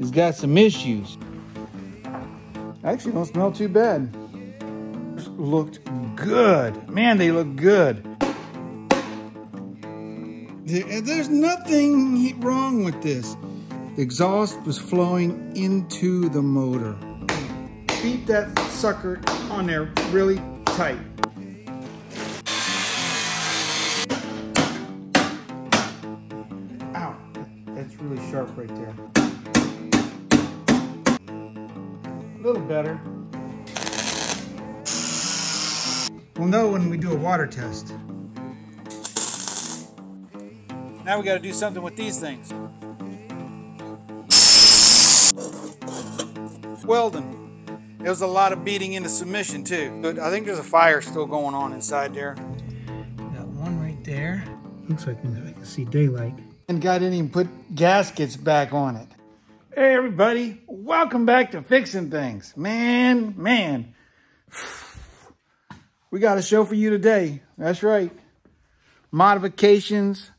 has got some issues. Actually, don't smell too bad. Looked good. Man, they look good. Uh, there's nothing wrong with this. The exhaust was flowing into the motor. Beat that sucker on there really tight. Better. We'll know when we do a water test. Now we got to do something with these things. Welding. It was a lot of beating into submission too. But I think there's a fire still going on inside there. Got one right there. Looks like I can see daylight. And guy didn't even put gaskets back on it. Hey everybody, welcome back to Fixing Things. Man, man. We got a show for you today. That's right. Modifications.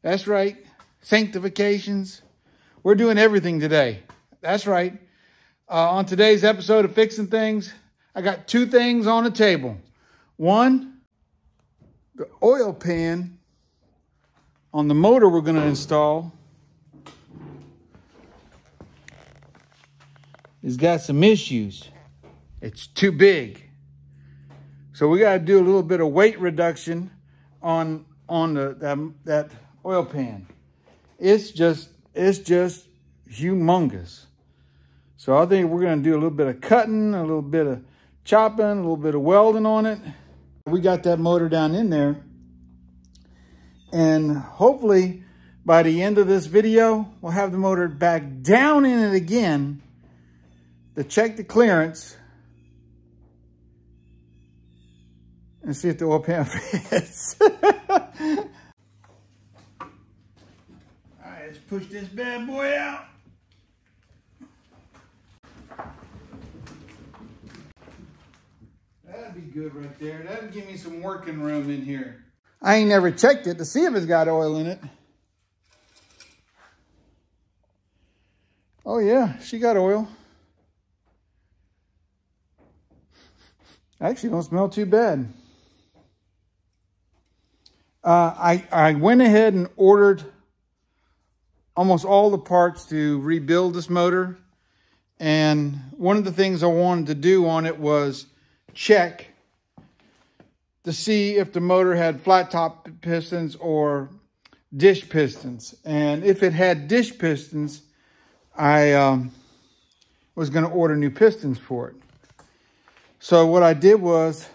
That's right. Sanctifications. We're doing everything today. That's right. Uh, on today's episode of Fixing Things, I got two things on the table. One, the oil pan on the motor we're going to install has got some issues. It's too big. So we got to do a little bit of weight reduction on on the that, that oil pan. It's just it's just humongous. So I think we're going to do a little bit of cutting, a little bit of chopping, a little bit of welding on it. We got that motor down in there. And hopefully by the end of this video, we'll have the motor back down in it again to check the clearance and see if the oil pan fits. All right, let's push this bad boy out. That'd be good right there. That'd give me some working room in here. I ain't never checked it to see if it's got oil in it. Oh yeah, she got oil. Actually, don't smell too bad. Uh, I, I went ahead and ordered almost all the parts to rebuild this motor. And one of the things I wanted to do on it was check to see if the motor had flat top pistons or dish pistons. And if it had dish pistons, I um, was going to order new pistons for it. So what I did was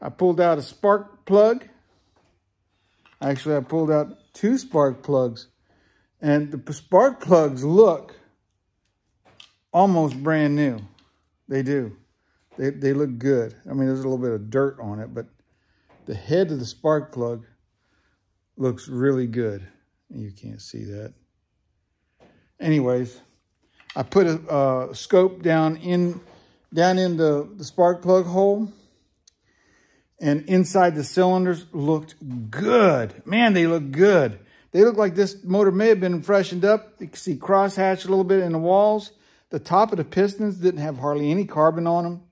I pulled out a spark plug. Actually, I pulled out two spark plugs. And the spark plugs look almost brand new. They do. They, they look good. I mean, there's a little bit of dirt on it, but the head of the spark plug looks really good. You can't see that. Anyways, I put a, a scope down in down in the, the spark plug hole. And inside the cylinders looked good. Man, they look good. They look like this motor may have been freshened up. You can see crosshatch a little bit in the walls. The top of the pistons didn't have hardly any carbon on them.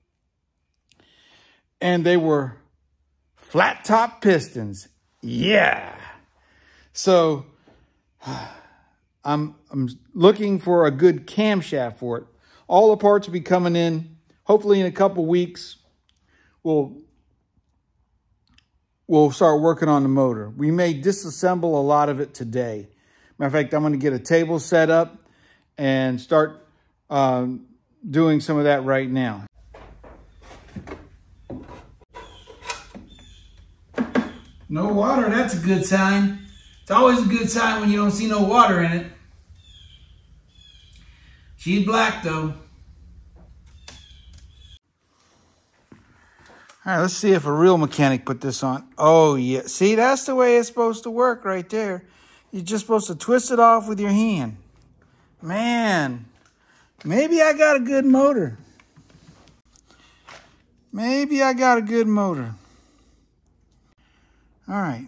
And they were flat top pistons. Yeah. So I'm, I'm looking for a good camshaft for it. All the parts will be coming in hopefully in a couple weeks, we'll we'll start working on the motor. We may disassemble a lot of it today. Matter of fact, I'm going to get a table set up and start um, doing some of that right now. No water, that's a good sign. It's always a good sign when you don't see no water in it. She's black though. All right, let's see if a real mechanic put this on. Oh, yeah. See, that's the way it's supposed to work right there. You're just supposed to twist it off with your hand. Man, maybe I got a good motor. Maybe I got a good motor. All right.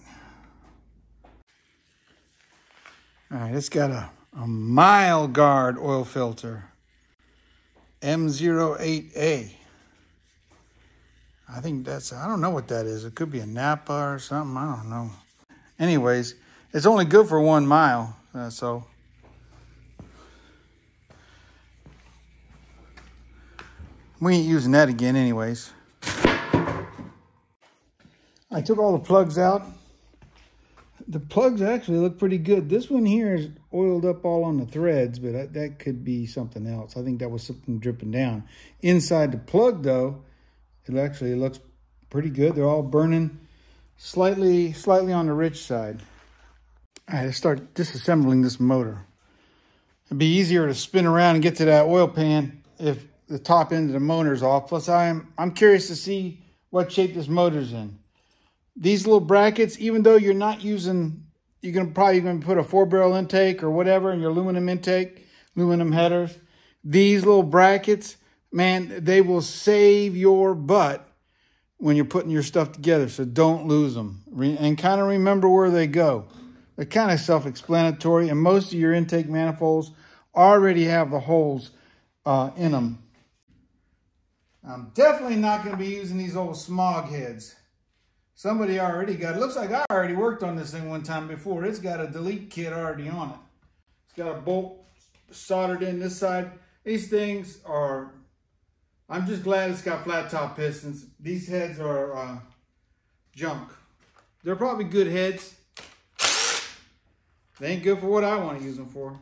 All right, it's got a a mile guard oil filter. M08A. I think that's, I don't know what that is. It could be a Napa or something. I don't know. Anyways, it's only good for one mile. Uh, so we ain't using that again anyways. I took all the plugs out. The plugs actually look pretty good. This one here is oiled up all on the threads, but that could be something else. I think that was something dripping down. Inside the plug though, it actually looks pretty good. They're all burning slightly, slightly on the rich side. All right, let's start disassembling this motor. It'd be easier to spin around and get to that oil pan if the top end of the motor is off. Plus, I'm I'm curious to see what shape this motor's in. These little brackets, even though you're not using, you're gonna probably gonna put a four barrel intake or whatever in your aluminum intake, aluminum headers. These little brackets, man, they will save your butt when you're putting your stuff together. So don't lose them and kind of remember where they go. They're kind of self-explanatory, and most of your intake manifolds already have the holes uh, in them. I'm definitely not going to be using these old smog heads. Somebody already got, it looks like I already worked on this thing one time before. It's got a delete kit already on it. It's got a bolt soldered in this side. These things are, I'm just glad it's got flat top pistons. These heads are uh, junk. They're probably good heads. They ain't good for what I want to use them for.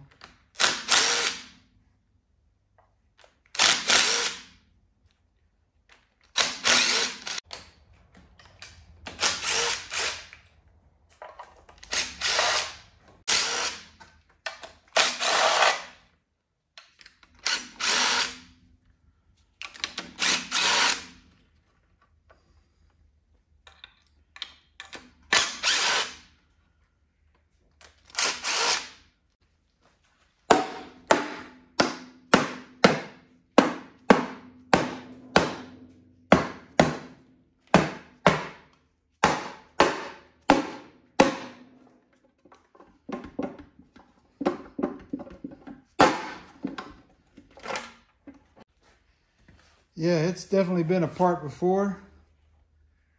Definitely been apart before.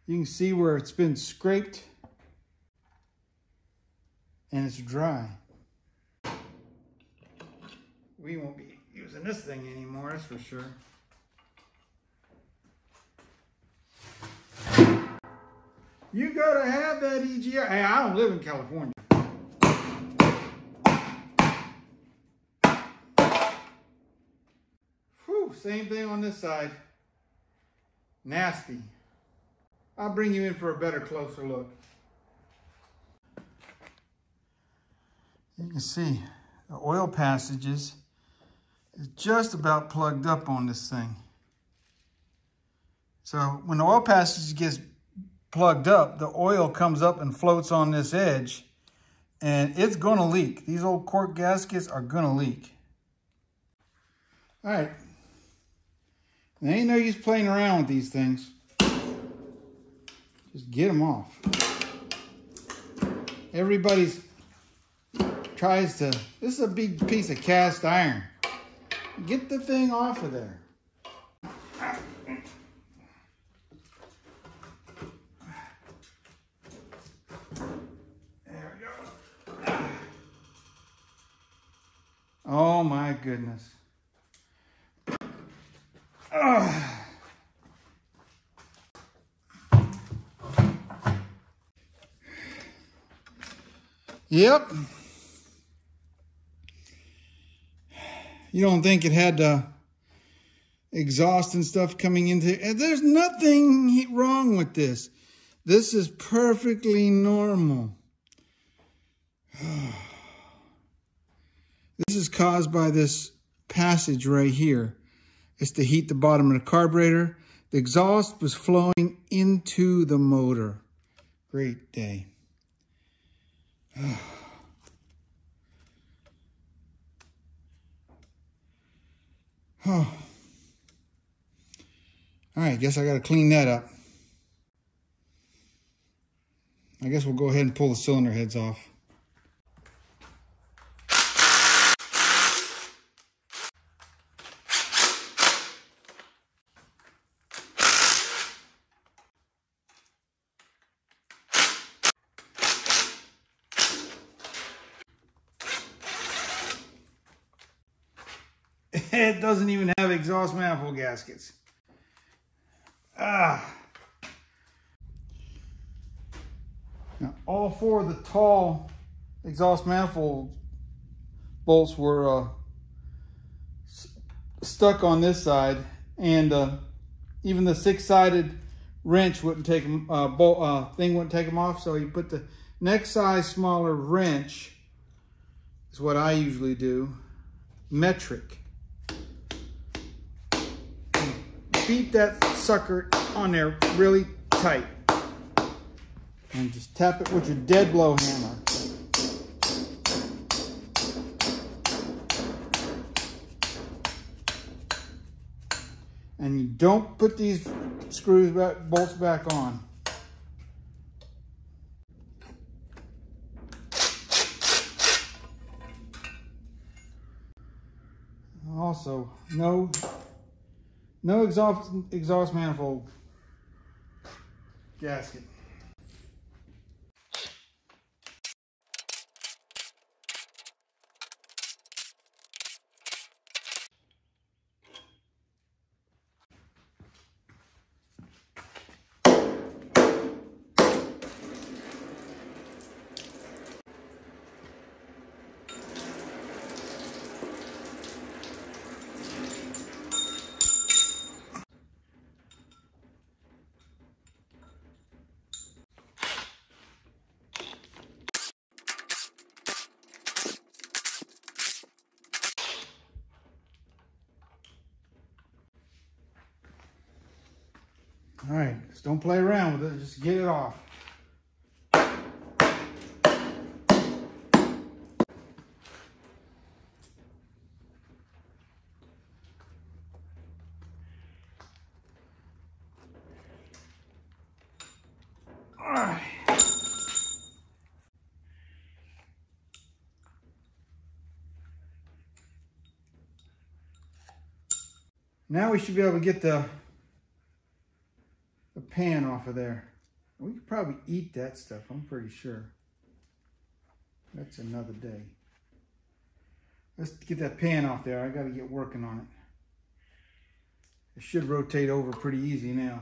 You can see where it's been scraped and it's dry. We won't be using this thing anymore, that's for sure. You gotta have that EGR. Hey, I don't live in California. same thing on this side. Nasty. I'll bring you in for a better, closer look. You can see the oil passages is just about plugged up on this thing. So when the oil passage gets plugged up, the oil comes up and floats on this edge and it's gonna leak. These old cork gaskets are gonna leak. All right, there ain't no use playing around with these things. Just get them off. Everybody's tries to, this is a big piece of cast iron. Get the thing off of there. There we go. Oh my goodness. Yep. You don't think it had uh, exhaust and stuff coming into it? There's nothing wrong with this. This is perfectly normal. This is caused by this passage right here. It's to heat the bottom of the carburetor. The exhaust was flowing into the motor. Great day. oh. All right, guess I got to clean that up. I guess we'll go ahead and pull the cylinder heads off. it doesn't even have exhaust manifold gaskets. Ah. Now, all four of the tall exhaust manifold bolts were uh, stuck on this side and uh, even the six-sided wrench wouldn't take them, uh, bolt, uh, thing wouldn't take them off. So you put the next size smaller wrench is what I usually do, metric. Beat that sucker on there really tight. And just tap it with your dead blow hammer. And you don't put these screws back, bolts back on. Also, no, no exhaust, exhaust manifold gasket. All right, just don't play around with it, just get it off. All right. Now we should be able to get the the pan off of there. We could probably eat that stuff, I'm pretty sure. That's another day. Let's get that pan off there. I got to get working on it. It should rotate over pretty easy now.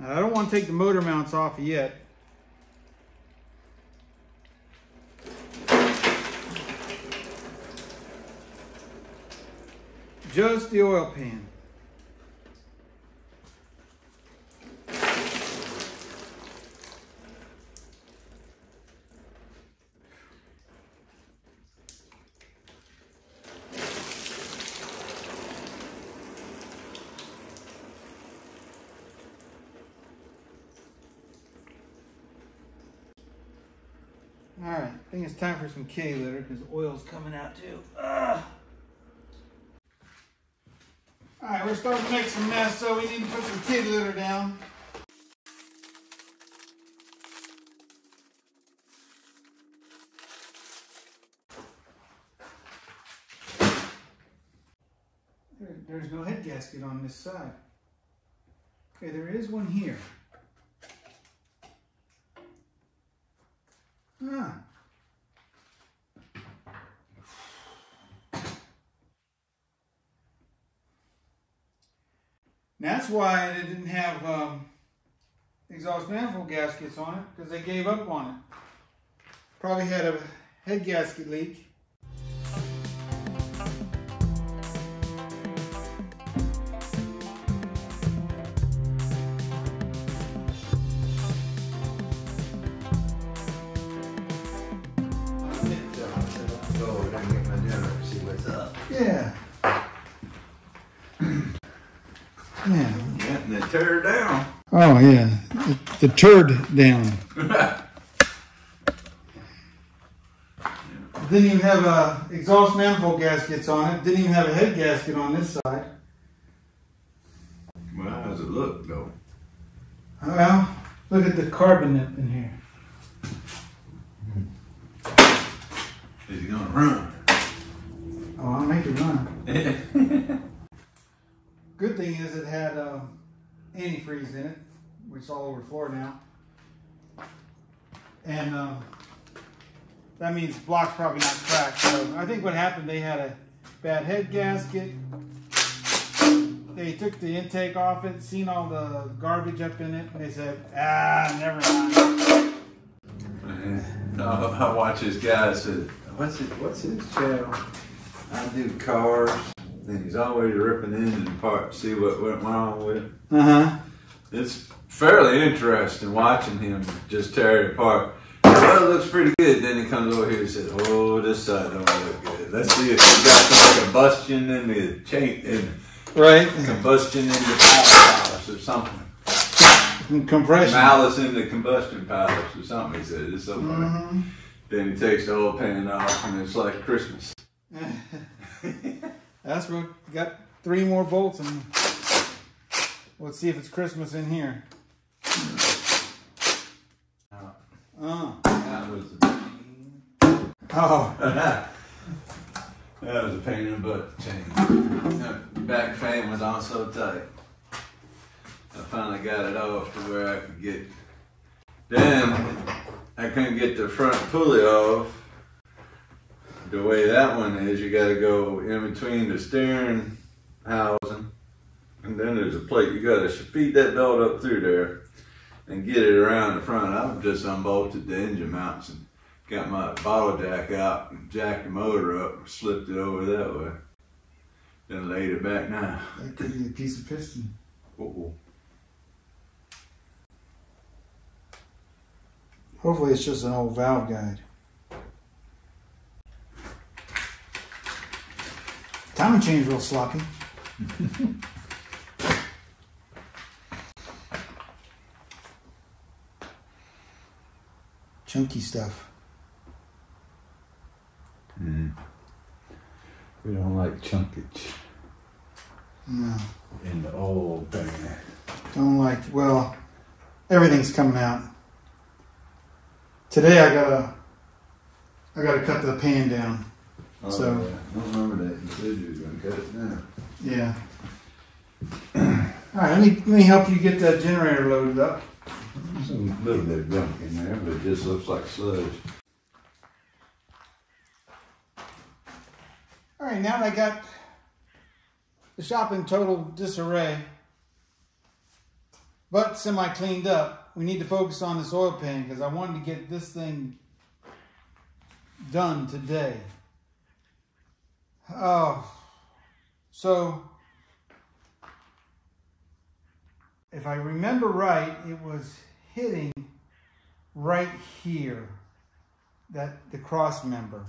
Now, I don't take the motor mounts off yet. Just the oil pan. All right, I think it's time for some K litter because oil's coming out too. All right, we're starting to make some mess, so we need to put some kid litter down. There, there's no head gasket on this side. Okay, there is one here. Huh. That's why it didn't have um, exhaust manifold gaskets on it, because they gave up on it. Probably had a head gasket leak. Tear down. Oh yeah, the, the turd down. Didn't even have a exhaust manifold gaskets on it. Didn't even have a head gasket on this side. Well, how's it look though? Well, Look at the carbon nip in here. Is he gonna run? Oh, I'll make it run. Good thing is it had um, antifreeze in it, which is all over the floor now. And um, that means the block's probably not cracked. So I think what happened, they had a bad head gasket. They took the intake off it, seen all the garbage up in it, and they said, ah, never mind. No, I watch this guy I said, what's it? What's his channel? I do cars. And he's always ripping in the engine parts, see what went wrong with it. Uh huh. It's fairly interesting watching him just tear it apart. Well, it looks pretty good. Then he comes over here and says, "Oh, this side don't look good. Let's see if you got some combustion in the chain, in Right. combustion in the power palace or something. Compression. Malice in the combustion palace or something." He said, "It's so funny." Mhm. Then he takes the whole pan off, and it's like Christmas. That's what got three more bolts and let's see if it's Christmas in here. Oh. That was. a oh. pain. Oh. that was a pain in the butt to change. That back fan was on so tight. I finally got it off to where I could get. Then I couldn't get the front pulley off. The way that one is, you got to go in between the steering housing, and then there's a plate. You got to feed that belt up through there and get it around the front. I've just unbolted the engine mounts and got my bottle jack out and jacked the motor up, and slipped it over that way. Then laid it back now. That could be a piece of piston. Uh-oh. Hopefully it's just an old valve guide. Timing chain's real sloppy. Chunky stuff. Hmm. We don't like chunkage No. in the old thing. Don't like, well, everything's coming out. Today I gotta, I gotta cut the pan down. Oh, So- yeah. I don't remember that. You said you were going to cut it down. Yeah. All right, let me, let me help you get that generator loaded up. There's a little bit of gunk in there, but it just looks like sludge. All right, now that I got the shop in total disarray, but semi cleaned up, we need to focus on this oil pan because I wanted to get this thing done today. Oh, so if I remember right, it was hitting right here, that the cross member.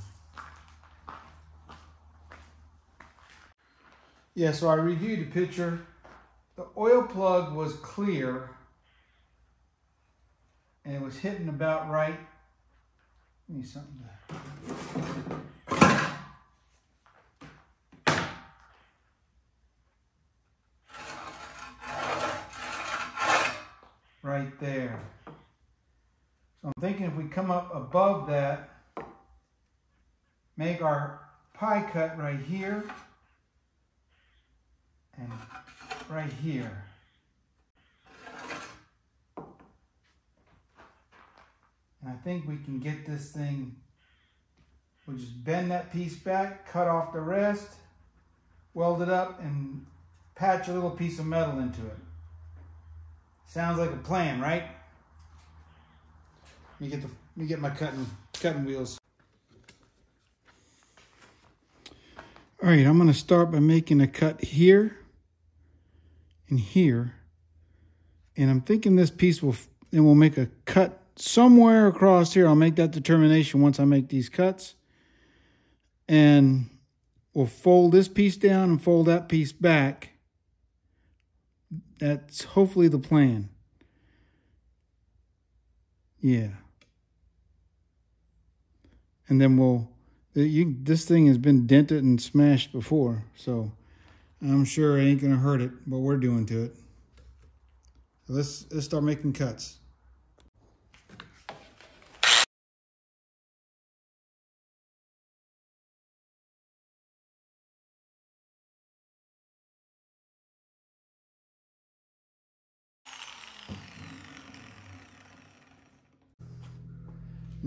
Yeah, so I reviewed the picture. The oil plug was clear and it was hitting about right. Me something to. There. So I'm thinking if we come up above that, make our pie cut right here and right here. And I think we can get this thing, we'll just bend that piece back, cut off the rest, weld it up, and patch a little piece of metal into it. Sounds like a plan, right? Let me get the let me get my cutting cutting wheels. All right, I'm going to start by making a cut here and here. And I'm thinking this piece will, and we'll make a cut somewhere across here. I'll make that determination once I make these cuts. And we'll fold this piece down and fold that piece back. That's hopefully the plan. Yeah. And then we'll uh, you, this thing has been dented and smashed before, so I'm sure it ain't gonna hurt it what we're doing to it. Let's let's start making cuts.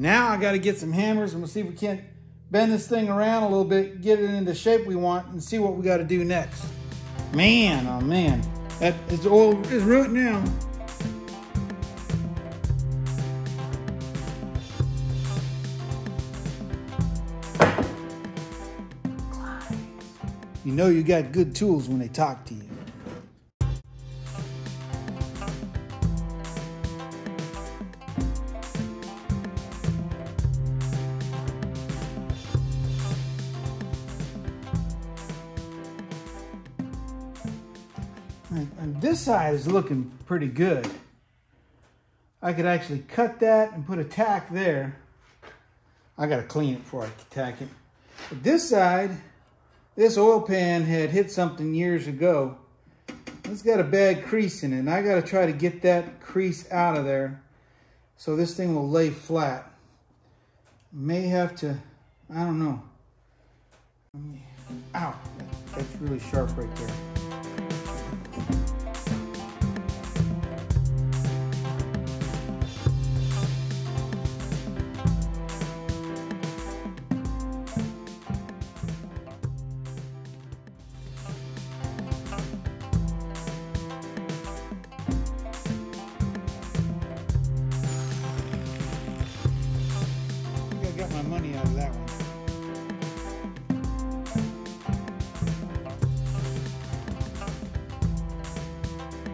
Now I got to get some hammers and we'll see if we can't bend this thing around a little bit, get it in the shape we want, and see what we got to do next. Man, oh man, that is oil is ruined now. You know you got good tools when they talk to you. And this side is looking pretty good. I could actually cut that and put a tack there. I gotta clean it before I tack it. But this side, this oil pan had hit something years ago. It's got a bad crease in it, and I gotta try to get that crease out of there so this thing will lay flat. May have to, I don't know. Ow, that's really sharp right there.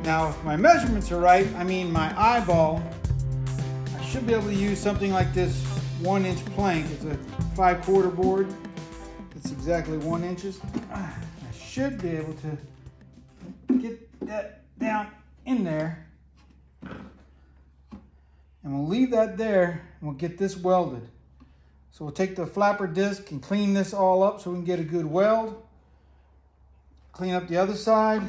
Now, if my measurements are right, I mean my eyeball, I should be able to use something like this one inch plank. It's a five quarter board. It's exactly one inches. I should be able to get that down in there. And we'll leave that there and we'll get this welded. So we'll take the flapper disc and clean this all up so we can get a good weld. Clean up the other side.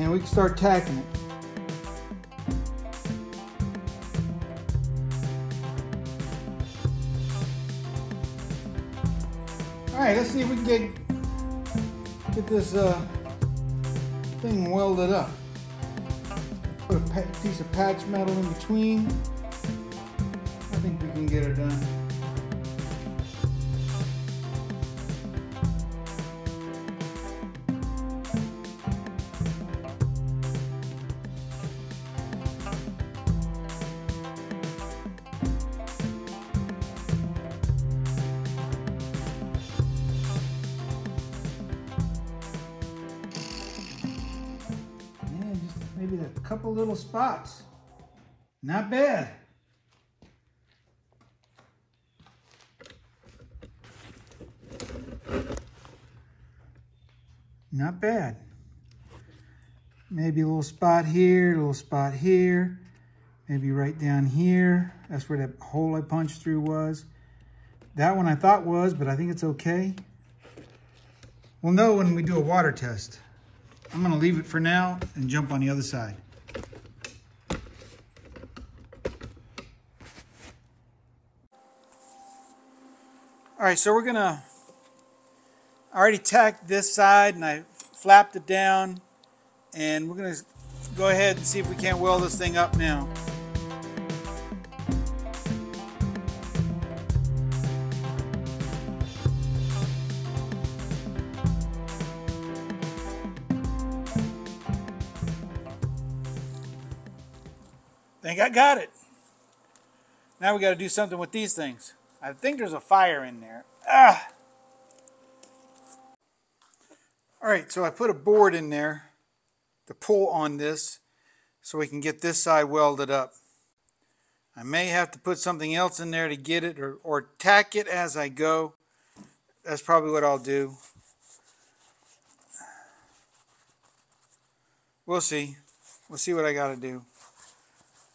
And we can start tacking it. All right, let's see if we can get, get this uh, thing welded up. Put a piece of patch metal in between. I think we can get it done. Maybe a couple little spots. Not bad. Not bad. Maybe a little spot here, a little spot here, maybe right down here. That's where that hole I punched through was. That one I thought was, but I think it's okay. We'll know when we do a water test. I'm gonna leave it for now and jump on the other side. All right, so we're gonna, I already tacked this side and I flapped it down and we're gonna go ahead and see if we can't weld this thing up now. Think I got it. Now we got to do something with these things. I think there's a fire in there. Ah! All right, so I put a board in there to pull on this so we can get this side welded up. I may have to put something else in there to get it or, or tack it as I go. That's probably what I'll do. We'll see. We'll see what I got to do.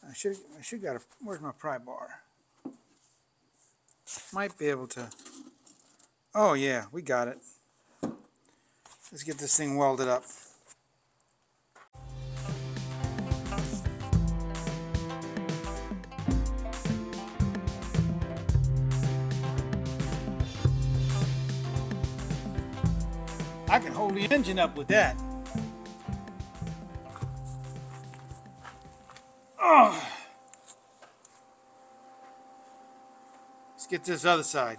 I should I should got a where's my pry bar? Might be able to. Oh yeah, we got it. Let's get this thing welded up. I can hold the engine up with that. Oh. Let's get this other side.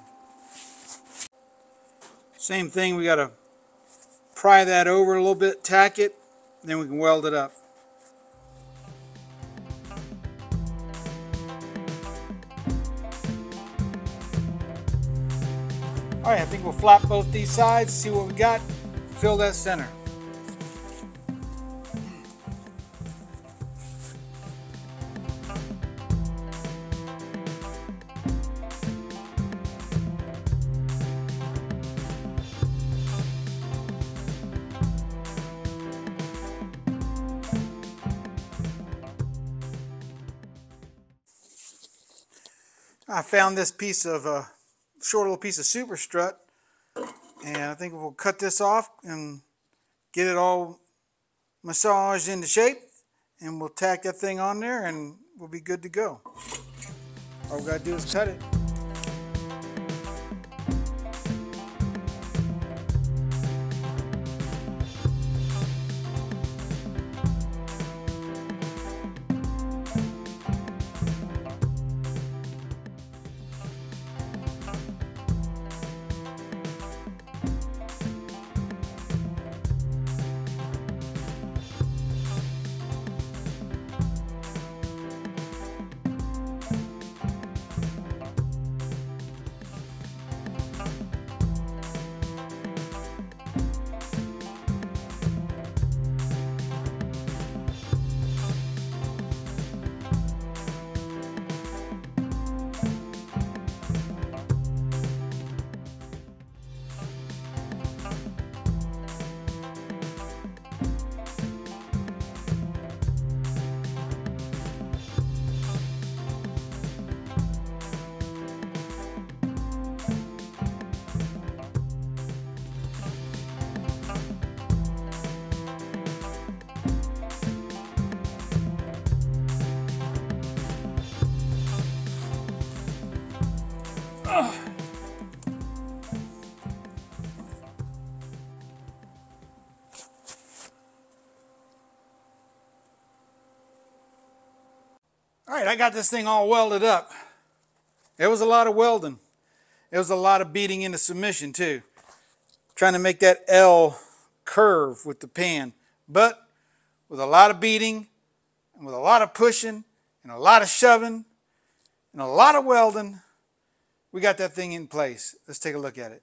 Same thing, we got to pry that over a little bit, tack it, then we can weld it up. All right, I think we'll flap both these sides, see what we got, fill that center. I found this piece of uh, short little piece of super strut and I think we'll cut this off and get it all massaged into shape and we'll tack that thing on there and we'll be good to go. All we gotta do is cut it. All right, I got this thing all welded up. It was a lot of welding. It was a lot of beating into submission too. Trying to make that L curve with the pan. But with a lot of beating and with a lot of pushing and a lot of shoving and a lot of welding, we got that thing in place. Let's take a look at it.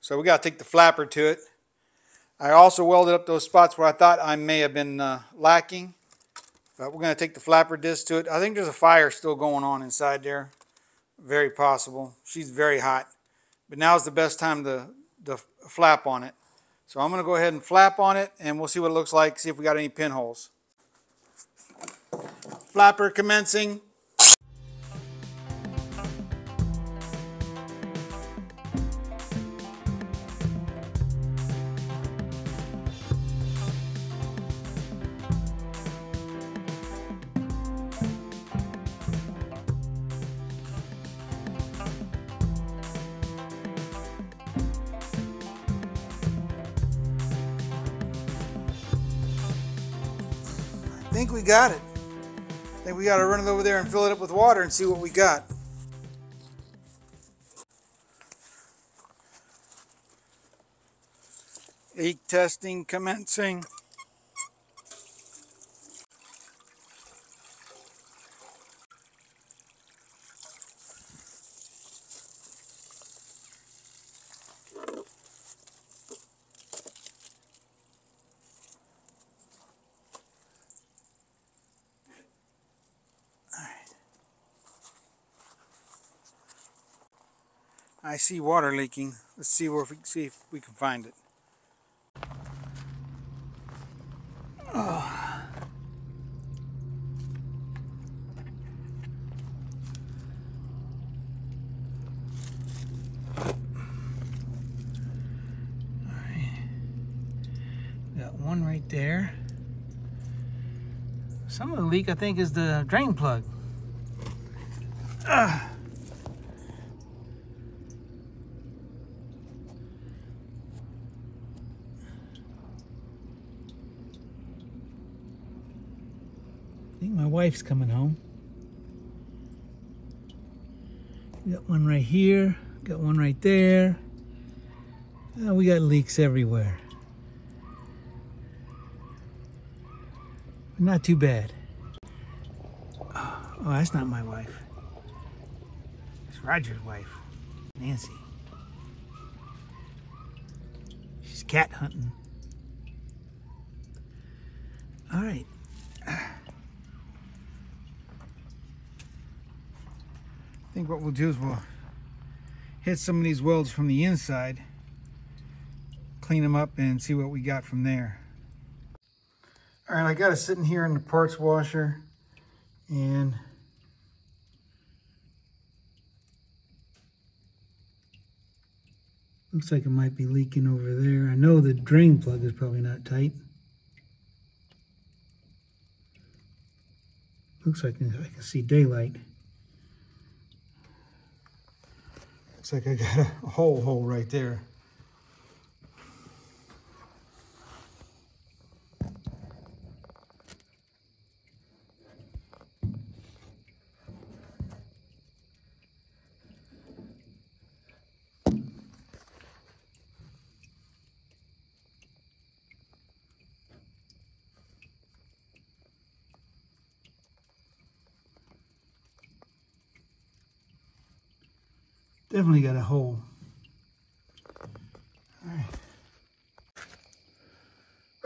So we got to take the flapper to it. I also welded up those spots where I thought I may have been uh, lacking. But we're going to take the flapper disc to it. I think there's a fire still going on inside there. Very possible. She's very hot. But now's the best time to, to flap on it. So I'm going to go ahead and flap on it and we'll see what it looks like, see if we got any pinholes. Flapper commencing. Got it. I think we got to run it over there and fill it up with water and see what we got. Leak testing commencing. I see water leaking. Let's see where we see if we can find it. Oh. Got one right there. Some of the leak, I think, is the drain plug. think my wife's coming home. got one right here, got one right there. Uh, we got leaks everywhere. Not too bad. Oh, oh, that's not my wife. It's Roger's wife, Nancy. She's cat hunting. All right. I think what we'll do is we'll hit some of these welds from the inside, clean them up and see what we got from there. All right, I got it sitting here in the parts washer and looks like it might be leaking over there. I know the drain plug is probably not tight. Looks like I can see daylight. Looks like I got a hole hole right there. Definitely got a hole. All right.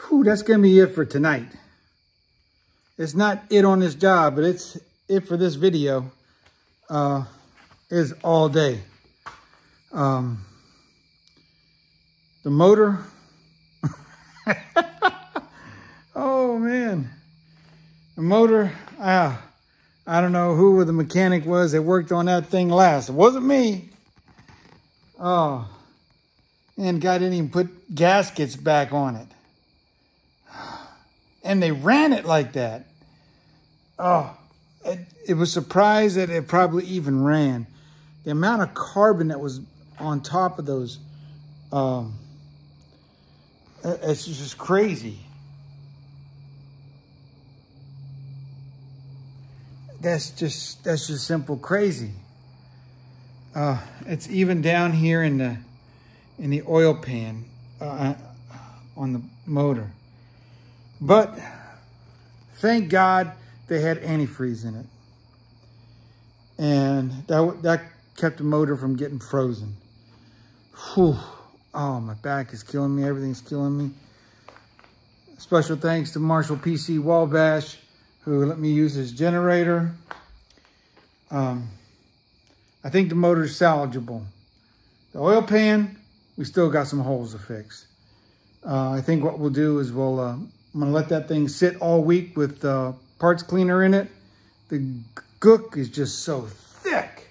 Whew, that's going to be it for tonight. It's not it on this job, but it's it for this video. Uh, is all day. Um, the motor. oh, man. The motor, ah, I don't know who the mechanic was that worked on that thing last. It wasn't me. Oh, and God didn't even put gaskets back on it. And they ran it like that. Oh, it, it was surprised that it probably even ran. The amount of carbon that was on top of those, um, it's just crazy. That's just, that's just simple crazy. Uh, it's even down here in the in the oil pan uh, on the motor. But thank God they had antifreeze in it. And that, that kept the motor from getting frozen. Whew. Oh, my back is killing me. Everything's killing me. Special thanks to Marshall PC Wabash, who let me use his generator. Um, I think the motor is salvageable. The oil pan, we still got some holes to fix. Uh, I think what we'll do is we'll, uh, I'm gonna let that thing sit all week with uh, parts cleaner in it. The gook is just so thick.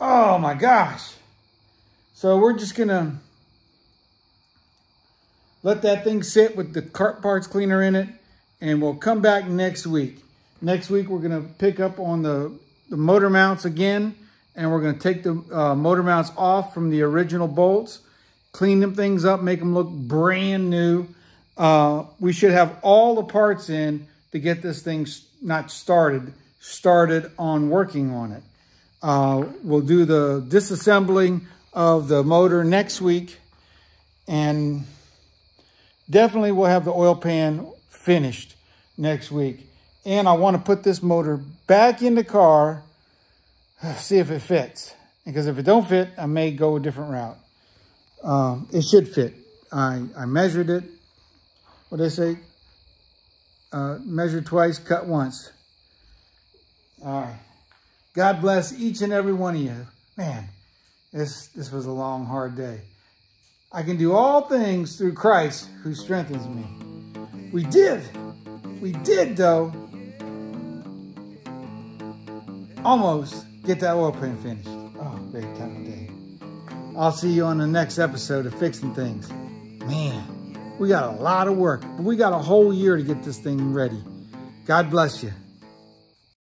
Oh my gosh. So we're just gonna let that thing sit with the cart parts cleaner in it and we'll come back next week. Next week, we're gonna pick up on the, the motor mounts again and we're going to take the uh, motor mounts off from the original bolts, clean them things up, make them look brand new. Uh, we should have all the parts in to get this thing not started, started on working on it. Uh, we'll do the disassembling of the motor next week and definitely we'll have the oil pan finished next week. And I want to put this motor back in the car see if it fits. Because if it don't fit, I may go a different route. Um, it should fit. I, I measured it. What I say? Uh, measure twice, cut once. All right. God bless each and every one of you. Man, this, this was a long, hard day. I can do all things through Christ who strengthens me. We did. We did, though. Almost get that oil pan finished. Oh, great time of day. I'll see you on the next episode of Fixing Things. Man, we got a lot of work, but we got a whole year to get this thing ready. God bless you.